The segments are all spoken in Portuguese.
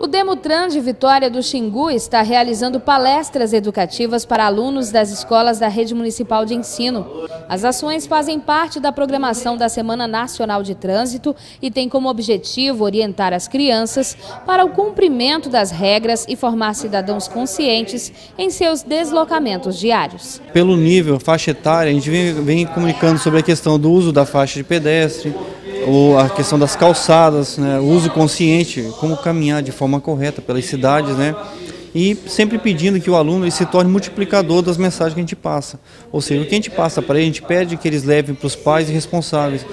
O Demutran de Vitória do Xingu está realizando palestras educativas para alunos das escolas da Rede Municipal de Ensino. As ações fazem parte da programação da Semana Nacional de Trânsito e têm como objetivo orientar as crianças para o cumprimento das regras e formar cidadãos conscientes em seus deslocamentos diários. Pelo nível, faixa etária, a gente vem, vem comunicando sobre a questão do uso da faixa de pedestre, a questão das calçadas, né, o uso consciente, como caminhar de forma correta pelas cidades, né, e sempre pedindo que o aluno se torne multiplicador das mensagens que a gente passa. Ou seja, o que a gente passa para ele, a gente pede que eles levem para os pais e responsáveis,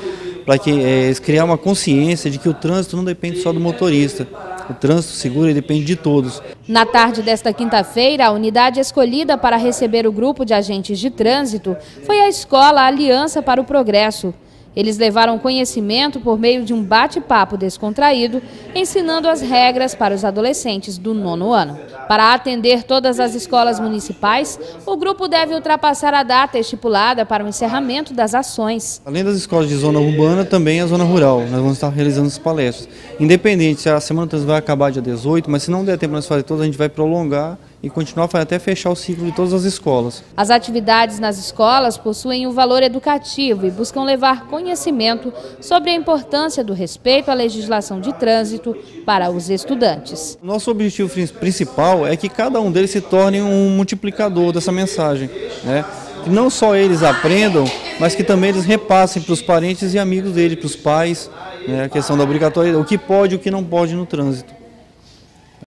para que é, criar uma consciência de que o trânsito não depende só do motorista. O trânsito seguro depende de todos. Na tarde desta quinta-feira, a unidade escolhida para receber o grupo de agentes de trânsito foi a escola Aliança para o Progresso. Eles levaram conhecimento por meio de um bate-papo descontraído, ensinando as regras para os adolescentes do nono ano. Para atender todas as escolas municipais, o grupo deve ultrapassar a data estipulada para o encerramento das ações. Além das escolas de zona urbana, também a zona rural. Nós vamos estar realizando as palestras. Independente se a Semana Trans vai acabar dia 18, mas se não der tempo nós fazer todas, a gente vai prolongar e continuar até fechar o ciclo de todas as escolas. As atividades nas escolas possuem um valor educativo e buscam levar conhecimento sobre a importância do respeito à legislação de trânsito para os estudantes. Nosso objetivo principal é que cada um deles se torne um multiplicador dessa mensagem, né? Que não só eles aprendam, mas que também eles repassem para os parentes e amigos dele, para os pais, né? a questão da obrigatoriedade, o que pode e o que não pode no trânsito.